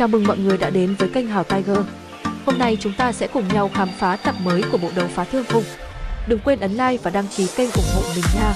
Chào mừng mọi người đã đến với kênh Hào Tiger. Hôm nay chúng ta sẽ cùng nhau khám phá tập mới của bộ đấu phá thương khung. Đừng quên ấn like và đăng ký kênh ủng hộ mình nha.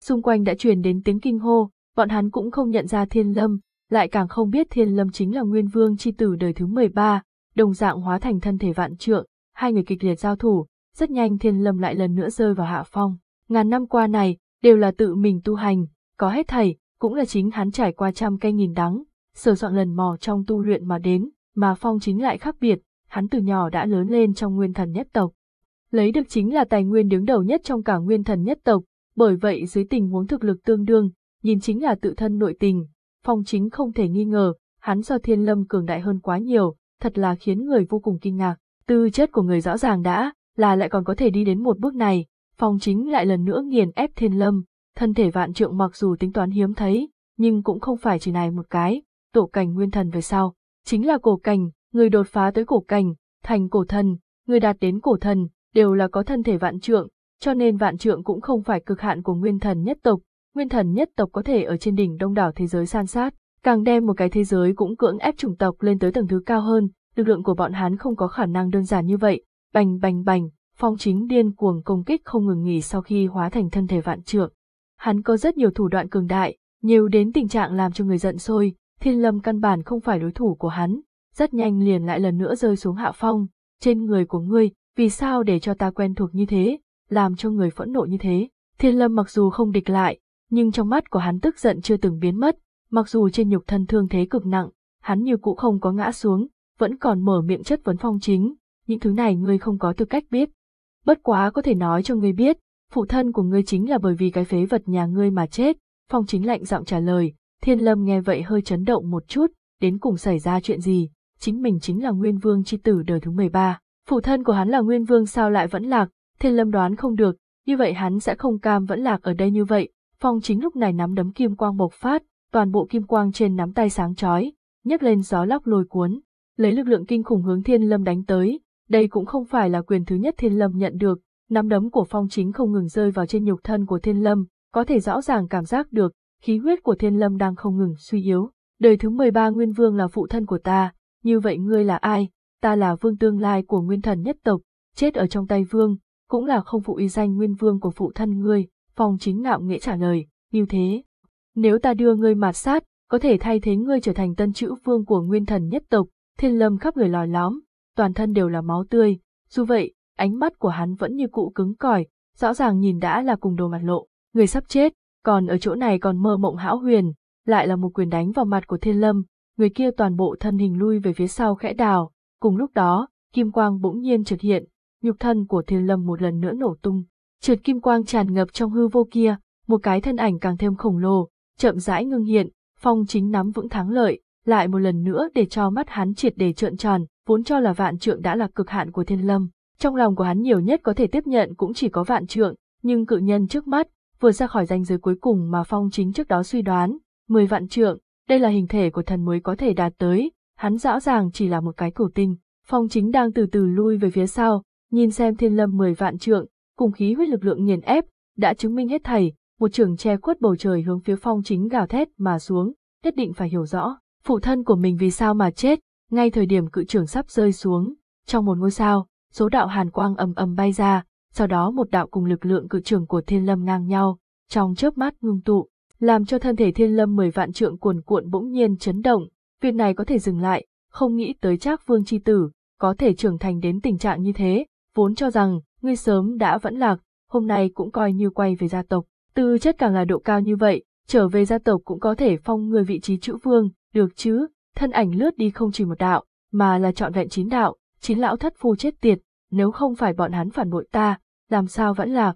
Xung quanh đã truyền đến tiếng kinh hô, bọn hắn cũng không nhận ra Thiên Lâm, lại càng không biết Thiên Lâm chính là Nguyên Vương chi tử đời thứ 13, đồng dạng hóa thành thân thể vạn trượng, hai người kịch liệt giao thủ, rất nhanh Thiên Lâm lại lần nữa rơi vào hạ phong. Ngàn năm qua này, đều là tự mình tu hành, có hết thầy, cũng là chính hắn trải qua trăm cây nghìn đắng, sửa soạn lần mò trong tu luyện mà đến, mà phong chính lại khác biệt, hắn từ nhỏ đã lớn lên trong nguyên thần nhất tộc. Lấy được chính là tài nguyên đứng đầu nhất trong cả nguyên thần nhất tộc, bởi vậy dưới tình huống thực lực tương đương, nhìn chính là tự thân nội tình, phong chính không thể nghi ngờ, hắn do thiên lâm cường đại hơn quá nhiều, thật là khiến người vô cùng kinh ngạc. Tư chất của người rõ ràng đã, là lại còn có thể đi đến một bước này, phong chính lại lần nữa nghiền ép thiên lâm, thân thể vạn trượng mặc dù tính toán hiếm thấy, nhưng cũng không phải chỉ này một cái, tổ cảnh nguyên thần về sau, chính là cổ cảnh, người đột phá tới cổ cảnh, thành cổ thần, người đạt đến cổ thần, đều là có thân thể vạn trượng, cho nên vạn trượng cũng không phải cực hạn của nguyên thần nhất tộc, nguyên thần nhất tộc có thể ở trên đỉnh đông đảo thế giới san sát, càng đem một cái thế giới cũng cưỡng ép chủng tộc lên tới tầng thứ cao hơn, lực lượng của bọn hắn không có khả năng đơn giản như vậy, bành bành bành, phong chính điên cuồng công kích không ngừng nghỉ sau khi hóa thành thân thể vạn trượng. Hắn có rất nhiều thủ đoạn cường đại, nhiều đến tình trạng làm cho người giận sôi, thiên lâm căn bản không phải đối thủ của hắn, rất nhanh liền lại lần nữa rơi xuống hạ phong, trên người của ngươi, vì sao để cho ta quen thuộc như thế, làm cho người phẫn nộ như thế. Thiên lâm mặc dù không địch lại, nhưng trong mắt của hắn tức giận chưa từng biến mất, mặc dù trên nhục thân thương thế cực nặng, hắn như cũ không có ngã xuống, vẫn còn mở miệng chất vấn phong chính, những thứ này ngươi không có tư cách biết. Bất quá có thể nói cho ngươi biết, phụ thân của ngươi chính là bởi vì cái phế vật nhà ngươi mà chết, phong chính lạnh giọng trả lời, thiên lâm nghe vậy hơi chấn động một chút, đến cùng xảy ra chuyện gì, chính mình chính là nguyên vương chi tử đời thứ 13, phụ thân của hắn là nguyên vương sao lại vẫn lạc, thiên lâm đoán không được, như vậy hắn sẽ không cam vẫn lạc ở đây như vậy, phong chính lúc này nắm đấm kim quang bộc phát, toàn bộ kim quang trên nắm tay sáng chói, nhấc lên gió lóc lôi cuốn, lấy lực lượng kinh khủng hướng thiên lâm đánh tới, đây cũng không phải là quyền thứ nhất thiên lâm nhận được, nắm đấm của phong chính không ngừng rơi vào trên nhục thân của thiên lâm, có thể rõ ràng cảm giác được, khí huyết của thiên lâm đang không ngừng suy yếu. Đời thứ 13 nguyên vương là phụ thân của ta, như vậy ngươi là ai? Ta là vương tương lai của nguyên thần nhất tộc, chết ở trong tay vương, cũng là không phụ uy danh nguyên vương của phụ thân ngươi, phong chính ngạo nghĩa trả lời, như thế. Nếu ta đưa ngươi mạt sát, có thể thay thế ngươi trở thành tân chữ vương của nguyên thần nhất tộc, thiên lâm khắp người lòi lõm, toàn thân đều là máu tươi, dù vậy, ánh mắt của hắn vẫn như cụ cứng cỏi, rõ ràng nhìn đã là cùng đồ mặt lộ, người sắp chết, còn ở chỗ này còn mơ mộng hão huyền, lại là một quyền đánh vào mặt của thiên lâm, người kia toàn bộ thân hình lui về phía sau khẽ đào, cùng lúc đó, kim quang bỗng nhiên trượt hiện, nhục thân của thiên lâm một lần nữa nổ tung, trượt kim quang tràn ngập trong hư vô kia, một cái thân ảnh càng thêm khổng lồ, chậm rãi ngưng hiện, phong chính nắm vững thắng lợi, lại một lần nữa để cho mắt hắn triệt để trợn tròn, vốn cho là vạn trượng đã là cực hạn của thiên lâm. Trong lòng của hắn nhiều nhất có thể tiếp nhận cũng chỉ có vạn trượng, nhưng cự nhân trước mắt, vừa ra khỏi ranh giới cuối cùng mà phong chính trước đó suy đoán, 10 vạn trượng, đây là hình thể của thần mới có thể đạt tới, hắn rõ ràng chỉ là một cái cổ tinh. Phong chính đang từ từ lui về phía sau, nhìn xem thiên lâm 10 vạn trượng, cùng khí huyết lực lượng nghiền ép, đã chứng minh hết thầy, một trường che khuất bầu trời hướng phía phong chính gào thét mà xuống, nhất định phải hiểu rõ, phụ thân của mình vì sao mà chết, ngay thời điểm cự trưởng sắp rơi xuống, trong một ngôi sao, số đạo hàn quang ầm ầm bay ra, sau đó một đạo cùng lực lượng cự trưởng của thiên lâm ngang nhau, trong chớp mắt ngưng tụ, làm cho thân thể thiên lâm mười vạn trượng cuồn cuộn bỗng nhiên chấn động, việc này có thể dừng lại, không nghĩ tới Trác Vương chi tử, có thể trưởng thành đến tình trạng như thế, vốn cho rằng, ngươi sớm đã vẫn lạc, hôm nay cũng coi như quay về gia tộc, tư chất càng là độ cao như vậy, trở về gia tộc cũng có thể phong người vị trí chữ vương, được chứ, thân ảnh lướt đi không chỉ một đạo, mà là chọn vẹn chín đạo, chín lão thất phu chết tiệt, nếu không phải bọn hắn phản bội ta, làm sao vẫn lạc?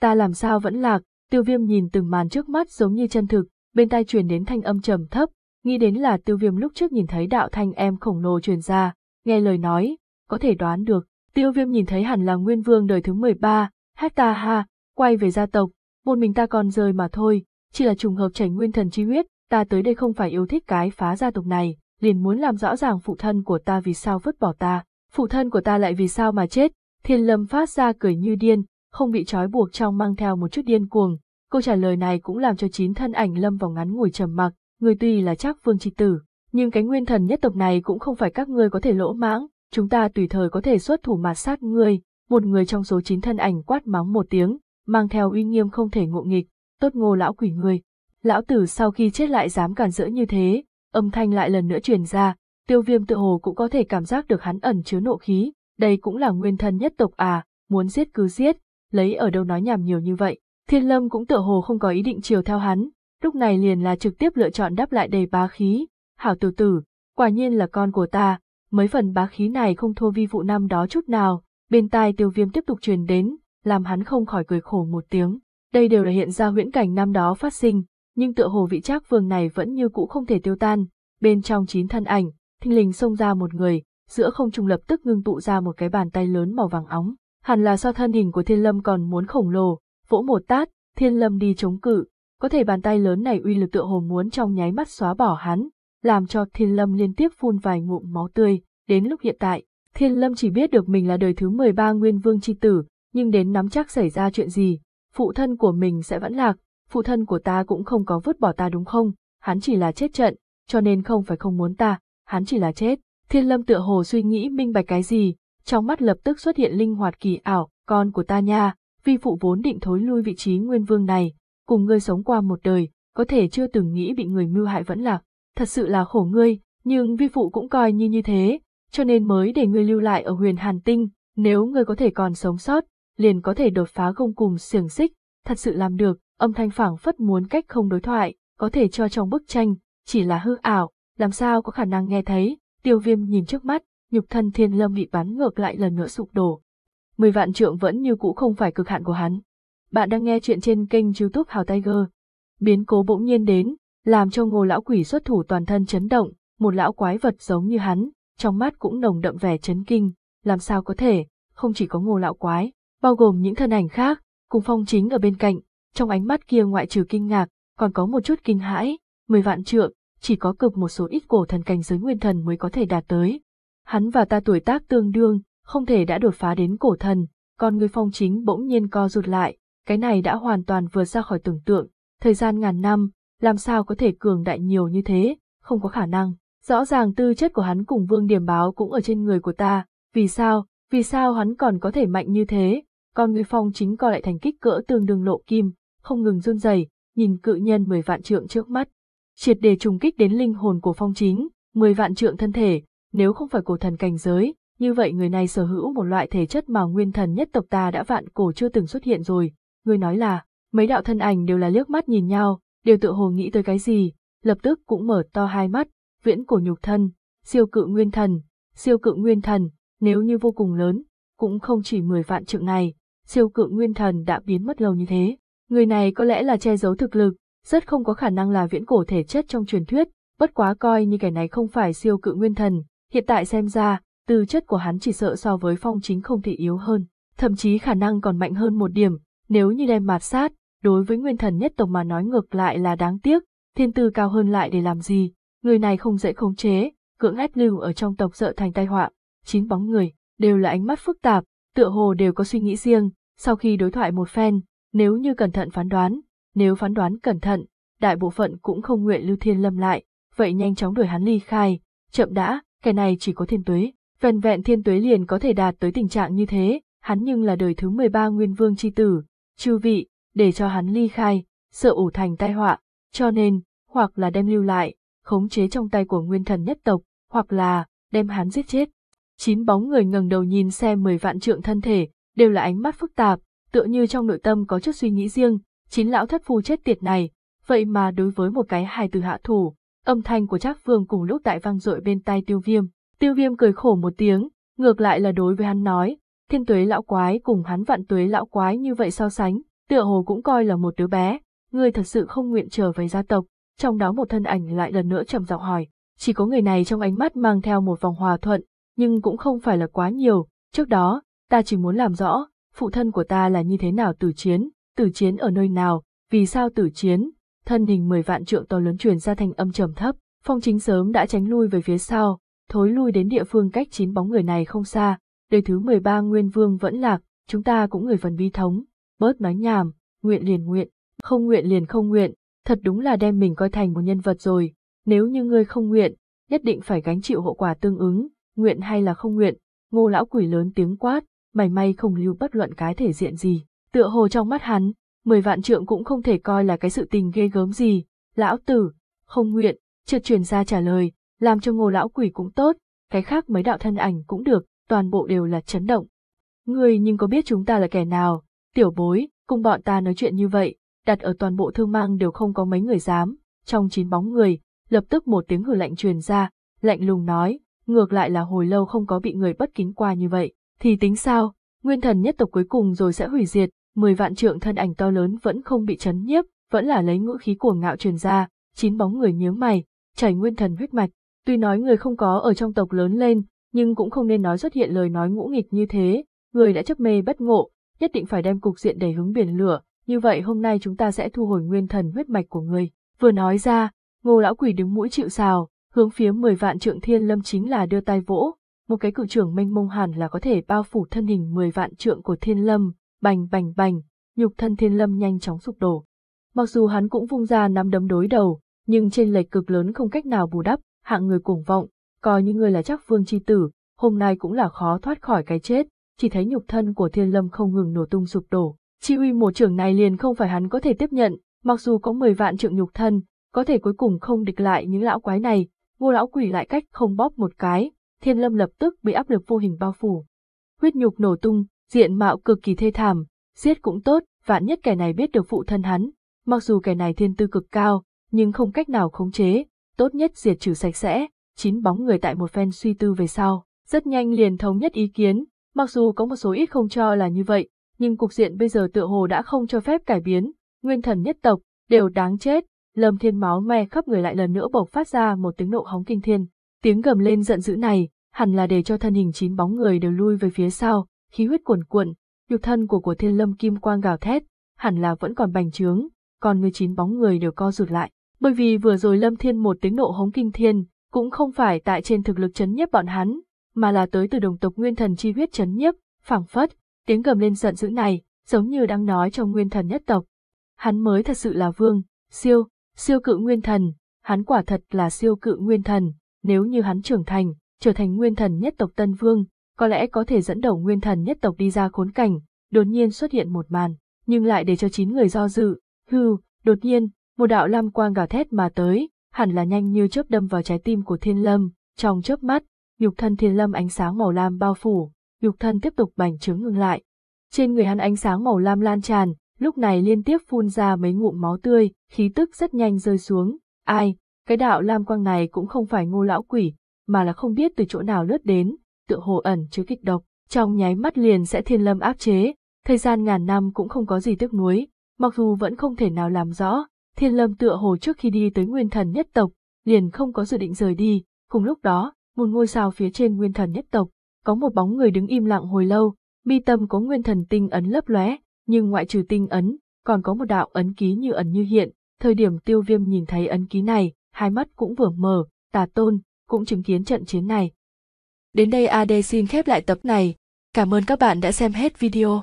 Ta làm sao vẫn lạc? Tiêu viêm nhìn từng màn trước mắt giống như chân thực, bên tai truyền đến thanh âm trầm thấp, nghĩ đến là tiêu viêm lúc trước nhìn thấy đạo thanh em khổng lồ truyền ra, nghe lời nói, có thể đoán được, tiêu viêm nhìn thấy hẳn là nguyên vương đời thứ 13, hát ta ha, quay về gia tộc, một mình ta còn rời mà thôi, chỉ là trùng hợp chảy nguyên thần chi huyết, ta tới đây không phải yêu thích cái phá gia tộc này, liền muốn làm rõ ràng phụ thân của ta vì sao vứt bỏ ta, phụ thân của ta lại vì sao mà chết, thiên lâm phát ra cười như điên, không bị trói buộc trong mang theo một chút điên cuồng. Câu trả lời này cũng làm cho chín thân ảnh lâm vào ngắn ngủi trầm mặc, người tuy là chắc vương chi tử, nhưng cái nguyên thần nhất tộc này cũng không phải các ngươi có thể lỗ mãng, chúng ta tùy thời có thể xuất thủ mà sát ngươi, một người trong số chín thân ảnh quát mắng một tiếng, mang theo uy nghiêm không thể ngộ nghịch, tốt ngô lão quỷ ngươi. Lão tử sau khi chết lại dám cản rỡ như thế, âm thanh lại lần nữa truyền ra, tiêu viêm tự hồ cũng có thể cảm giác được hắn ẩn chứa nộ khí, đây cũng là nguyên thân nhất tộc à, muốn giết cứ giết, lấy ở đâu nói nhảm nhiều như vậy. Thiên lâm cũng tự hồ không có ý định chiều theo hắn, lúc này liền là trực tiếp lựa chọn đáp lại đầy bá khí, hảo tử tử, quả nhiên là con của ta, mấy phần bá khí này không thua vi vụ năm đó chút nào, bên tai tiêu viêm tiếp tục truyền đến, làm hắn không khỏi cười khổ một tiếng. Đây đều là hiện ra huyễn cảnh năm đó phát sinh, nhưng tựa hồ vị trác vương này vẫn như cũ không thể tiêu tan, bên trong chín thân ảnh, thinh linh xông ra một người, giữa không trung lập tức ngưng tụ ra một cái bàn tay lớn màu vàng óng, hẳn là so thân hình của thiên lâm còn muốn khổng lồ, vỗ một tát, thiên lâm đi chống cự, có thể bàn tay lớn này uy lực tựa hồ muốn trong nháy mắt xóa bỏ hắn, làm cho thiên lâm liên tiếp phun vài ngụm máu tươi, đến lúc hiện tại, thiên lâm chỉ biết được mình là đời thứ 13 nguyên vương chi tử, nhưng đến nắm chắc xảy ra chuyện gì, phụ thân của mình sẽ vẫn lạc, phụ thân của ta cũng không có vứt bỏ ta đúng không, hắn chỉ là chết trận, cho nên không phải không muốn ta, hắn chỉ là chết. Thiên lâm tựa hồ suy nghĩ minh bạch cái gì, trong mắt lập tức xuất hiện linh hoạt kỳ ảo, con của ta nha, vi phụ vốn định thối lui vị trí nguyên vương này, cùng ngươi sống qua một đời, có thể chưa từng nghĩ bị người mưu hại vẫn lạc, thật sự là khổ ngươi, nhưng vi phụ cũng coi như như thế, cho nên mới để ngươi lưu lại ở huyền hàn tinh, nếu ngươi có thể còn sống sót, liền có thể đột phá gông cùng xiềng xích, thật sự làm được, âm thanh phảng phất muốn cách không đối thoại, có thể cho trong bức tranh, chỉ là hư ảo, làm sao có khả năng nghe thấy, tiêu viêm nhìn trước mắt, nhục thân thiên lâm bị bắn ngược lại lần nữa sụp đổ. Mười vạn trượng vẫn như cũ không phải cực hạn của hắn. Bạn đang nghe chuyện trên kênh youtube Hào Tiger. Biến cố bỗng nhiên đến, làm cho ngô lão quỷ xuất thủ toàn thân chấn động, một lão quái vật giống như hắn, trong mắt cũng nồng đậm vẻ chấn kinh, làm sao có thể, không chỉ có ngô lão quái, bao gồm những thân ảnh khác, cùng phong chính ở bên cạnh, trong ánh mắt kia ngoại trừ kinh ngạc, còn có một chút kinh hãi, mười vạn trượng, chỉ có cực một số ít cổ thần cảnh giới nguyên thần mới có thể đạt tới. Hắn và ta tuổi tác tương đương, không thể đã đột phá đến cổ thần, còn người phong chính bỗng nhiên co rụt lại, cái này đã hoàn toàn vượt ra khỏi tưởng tượng, thời gian ngàn năm, làm sao có thể cường đại nhiều như thế, không có khả năng. Rõ ràng tư chất của hắn cùng vương điểm báo cũng ở trên người của ta, vì sao, vì sao hắn còn có thể mạnh như thế, còn người phong chính co lại thành kích cỡ tương đương lộ kim, không ngừng run rẩy, nhìn cự nhân mười vạn trượng trước mắt. Triệt đề trùng kích đến linh hồn của phong chính, mười vạn trượng thân thể, nếu không phải cổ thần cảnh giới, như vậy người này sở hữu một loại thể chất mà nguyên thần nhất tộc ta đã vạn cổ chưa từng xuất hiện rồi. Người nói là, mấy đạo thân ảnh đều là liếc mắt nhìn nhau, đều tự hồ nghĩ tới cái gì, lập tức cũng mở to hai mắt, viễn cổ nhục thân, siêu cự nguyên thần, siêu cự nguyên thần, nếu như vô cùng lớn, cũng không chỉ 10 vạn trượng này, siêu cự nguyên thần đã biến mất lâu như thế. Người này có lẽ là che giấu thực lực, rất không có khả năng là viễn cổ thể chất trong truyền thuyết, bất quá coi như kẻ này không phải siêu cự nguyên thần, hiện tại xem ra, tư chất của hắn chỉ sợ so với phong chính không thể yếu hơn, thậm chí khả năng còn mạnh hơn một điểm, nếu như đem mạt sát, đối với nguyên thần nhất tộc mà nói ngược lại là đáng tiếc, thiên tư cao hơn lại để làm gì, người này không dễ khống chế, cưỡng ép lưu ở trong tộc sợ thành tai họa, chín bóng người, đều là ánh mắt phức tạp, tựa hồ đều có suy nghĩ riêng, sau khi đối thoại một phen, nếu như cẩn thận phán đoán, nếu phán đoán cẩn thận, đại bộ phận cũng không nguyện lưu thiên lâm lại, vậy nhanh chóng đuổi hắn ly khai, chậm đã, cái này chỉ có thiên tuế, vẹn vẹn thiên tuế liền có thể đạt tới tình trạng như thế, hắn nhưng là đời thứ 13 nguyên vương chi tử, chư vị, để cho hắn ly khai, sợ ủ thành tai họa, cho nên, hoặc là đem lưu lại, khống chế trong tay của nguyên thần nhất tộc, hoặc là, đem hắn giết chết. Chín bóng người ngẩng đầu nhìn xem mười vạn trượng thân thể, đều là ánh mắt phức tạp, tựa như trong nội tâm có chút suy nghĩ riêng, chín lão thất phu chết tiệt này, vậy mà đối với một cái hài từ hạ thủ, âm thanh của Trác Vương cùng lúc tại vang dội bên tai Tiêu Viêm. Tiêu Viêm cười khổ một tiếng, ngược lại là đối với hắn nói, thiên tuế lão quái cùng hắn vạn tuế lão quái như vậy so sánh, tựa hồ cũng coi là một đứa bé, ngươi thật sự không nguyện trở về gia tộc, trong đó một thân ảnh lại lần nữa trầm giọng hỏi, chỉ có người này trong ánh mắt mang theo một vòng hòa thuận, nhưng cũng không phải là quá nhiều, trước đó, ta chỉ muốn làm rõ, phụ thân của ta là như thế nào tử chiến, tử chiến ở nơi nào, vì sao tử chiến, thân hình mười vạn trượng to lớn truyền ra thành âm trầm thấp, phong chính sớm đã tránh lui về phía sau, thối lui đến địa phương cách chín bóng người này không xa, đời thứ 13 Nguyên Vương vẫn lạc, chúng ta cũng người phần bi thống, bớt nói nhảm, nguyện liền nguyện, không nguyện liền không nguyện, thật đúng là đem mình coi thành một nhân vật rồi, nếu như ngươi không nguyện, nhất định phải gánh chịu hậu quả tương ứng, nguyện hay là không nguyện, ngô lão quỷ lớn tiếng quát, mảy may không lưu bất luận cái thể diện gì, tựa hồ trong mắt hắn, mười vạn trượng cũng không thể coi là cái sự tình ghê gớm gì, lão tử, không nguyện, trượt truyền ra trả lời, làm cho ngô lão quỷ cũng tốt, cái khác mấy đạo thân ảnh cũng được, toàn bộ đều là chấn động. Ngươi nhưng có biết chúng ta là kẻ nào, tiểu bối, cùng bọn ta nói chuyện như vậy, đặt ở toàn bộ thương mang đều không có mấy người dám, trong chín bóng người, lập tức một tiếng hử lạnh truyền ra, lạnh lùng nói, ngược lại là hồi lâu không có bị người bất kính qua như vậy, thì tính sao, nguyên thần nhất tộc cuối cùng rồi sẽ hủy diệt, mười vạn trượng thân ảnh to lớn vẫn không bị chấn nhiếp, vẫn là lấy ngữ khí cuồng ngạo truyền ra, chín bóng người nhớ mày, chảy nguyên thần huyết mạch, tuy nói người không có ở trong tộc lớn lên, nhưng cũng không nên nói xuất hiện lời nói ngũ nghịch như thế, người đã chấp mê bất ngộ, nhất định phải đem cục diện đẩy hướng biển lửa, như vậy hôm nay chúng ta sẽ thu hồi nguyên thần huyết mạch của người. Vừa nói ra, ngô lão quỷ đứng mũi chịu sào, hướng phía 10 vạn trượng thiên lâm chính là đưa tay vỗ, một cái cự trưởng mênh mông hẳn là có thể bao phủ thân hình 10 vạn trượng của thiên lâm, bành bành bành, nhục thân thiên lâm nhanh chóng sụp đổ. Mặc dù hắn cũng vung ra nắm đấm đối đầu, nhưng trên lệch cực lớn không cách nào bù đắp, hạng người cuồng vọng, coi như người là chắc vương chi tử, hôm nay cũng là khó thoát khỏi cái chết, chỉ thấy nhục thân của thiên lâm không ngừng nổ tung sụp đổ. Chi uy một trưởng này liền không phải hắn có thể tiếp nhận, mặc dù có 10 vạn trượng nhục thân, có thể cuối cùng không địch lại những lão quái này, vô lão quỷ lại cách không bóp một cái, thiên lâm lập tức bị áp lực vô hình bao phủ. Huyết nhục nổ tung, diện mạo cực kỳ thê thảm, giết cũng tốt, vạn nhất kẻ này biết được phụ thân hắn, mặc dù kẻ này thiên tư cực cao, nhưng không cách nào khống chế, tốt nhất diệt trừ sạch sẽ, chín bóng người tại một phen suy tư về sau, rất nhanh liền thống nhất ý kiến, mặc dù có một số ít không cho là như vậy, nhưng cục diện bây giờ tựa hồ đã không cho phép cải biến, nguyên thần nhất tộc, đều đáng chết, lâm thiên máu me khắp người lại lần nữa bộc phát ra một tiếng nộ hóng kinh thiên, tiếng gầm lên giận dữ này, hẳn là để cho thân hình chín bóng người đều lui về phía sau, khí huyết cuồn cuộn, nhục thân của của thiên lâm kim quang gào thét, hẳn là vẫn còn bành trướng, còn người chín bóng người đều co rụt lại, bởi vì vừa rồi lâm thiên một tiếng nộ hống kinh thiên, cũng không phải tại trên thực lực chấn nhiếp bọn hắn, mà là tới từ đồng tộc nguyên thần chi huyết chấn nhiếp, phảng phất, tiếng gầm lên giận dữ này, giống như đang nói trong nguyên thần nhất tộc. Hắn mới thật sự là vương, siêu, siêu cự nguyên thần, hắn quả thật là siêu cự nguyên thần, nếu như hắn trưởng thành, trở thành nguyên thần nhất tộc Tân Vương, có lẽ có thể dẫn đầu nguyên thần nhất tộc đi ra khốn cảnh, đột nhiên xuất hiện một màn, nhưng lại để cho chín người do dự, hư, đột nhiên, một đạo lam quang gào thét mà tới, hẳn là nhanh như chớp đâm vào trái tim của thiên lâm, trong chớp mắt, nhục thân thiên lâm ánh sáng màu lam bao phủ, nhục thân tiếp tục bành trướng ngừng lại. Trên người hắn ánh sáng màu lam lan tràn, lúc này liên tiếp phun ra mấy ngụm máu tươi, khí tức rất nhanh rơi xuống. Ai, cái đạo lam quang này cũng không phải ngô lão quỷ, mà là không biết từ chỗ nào lướt đến, tựa hồ ẩn chứa kịch độc, trong nháy mắt liền sẽ thiên lâm áp chế, thời gian ngàn năm cũng không có gì tiếc nuối, mặc dù vẫn không thể nào làm rõ, thiên lâm tựa hồ trước khi đi tới nguyên thần nhất tộc, liền không có dự định rời đi, cùng lúc đó, một ngôi sao phía trên nguyên thần nhất tộc, có một bóng người đứng im lặng hồi lâu, mi tâm có nguyên thần tinh ấn lấp lóe, nhưng ngoại trừ tinh ấn, còn có một đạo ấn ký như ẩn như hiện, thời điểm tiêu viêm nhìn thấy ấn ký này, hai mắt cũng vừa mở, tà tôn, cũng chứng kiến trận chiến này. Đến đây AD xin khép lại tập này, cảm ơn các bạn đã xem hết video.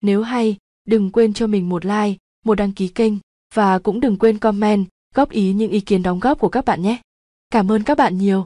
Nếu hay, đừng quên cho mình một like, một đăng ký kênh, và cũng đừng quên comment, góp ý những ý kiến đóng góp của các bạn nhé. Cảm ơn các bạn nhiều.